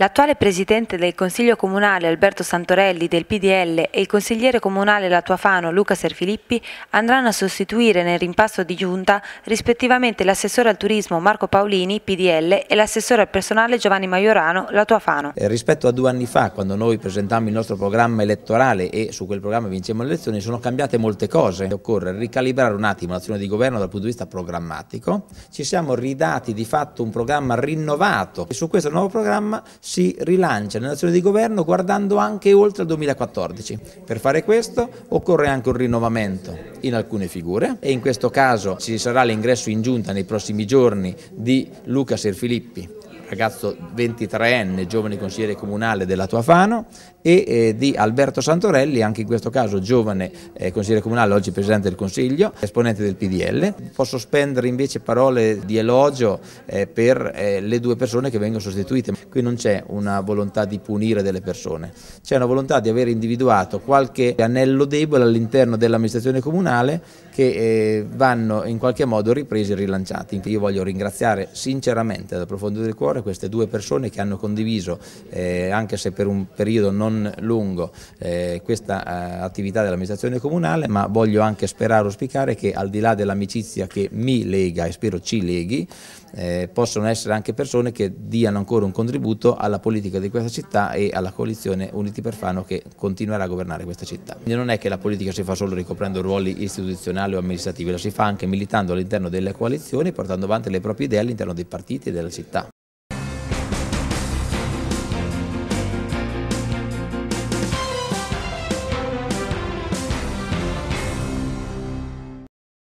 L'attuale presidente del Consiglio Comunale Alberto Santorelli del PDL e il consigliere comunale Latuafano Luca Serfilippi andranno a sostituire nel rimpasto di giunta rispettivamente l'assessore al turismo Marco Paolini PDL e l'assessore al personale Giovanni Maiorano Latuafano. Eh, rispetto a due anni fa quando noi presentammo il nostro programma elettorale e su quel programma vincemmo le elezioni sono cambiate molte cose. Occorre ricalibrare un attimo l'azione di governo dal punto di vista programmatico. Ci siamo ridati di fatto un programma rinnovato e su questo nuovo programma si rilancia nell'azione di governo guardando anche oltre il 2014. Per fare questo occorre anche un rinnovamento in alcune figure e in questo caso ci sarà l'ingresso in giunta nei prossimi giorni di Luca Serfilippi ragazzo 23enne, giovane consigliere comunale della Tuafano e eh, di Alberto Santorelli, anche in questo caso giovane eh, consigliere comunale, oggi Presidente del Consiglio, esponente del PDL. Posso spendere invece parole di elogio eh, per eh, le due persone che vengono sostituite. Qui non c'è una volontà di punire delle persone, c'è una volontà di aver individuato qualche anello debole all'interno dell'amministrazione comunale che eh, vanno in qualche modo ripresi e rilanciati. Io voglio ringraziare sinceramente dal profondo del cuore queste due persone che hanno condiviso, eh, anche se per un periodo non lungo, eh, questa eh, attività dell'amministrazione comunale, ma voglio anche sperare, auspicare che al di là dell'amicizia che mi lega e spero ci leghi, eh, possono essere anche persone che diano ancora un contributo alla politica di questa città e alla coalizione Uniti per Fano che continuerà a governare questa città. Quindi non è che la politica si fa solo ricoprendo ruoli istituzionali o amministrativi, la si fa anche militando all'interno delle coalizioni, portando avanti le proprie idee all'interno dei partiti e della città.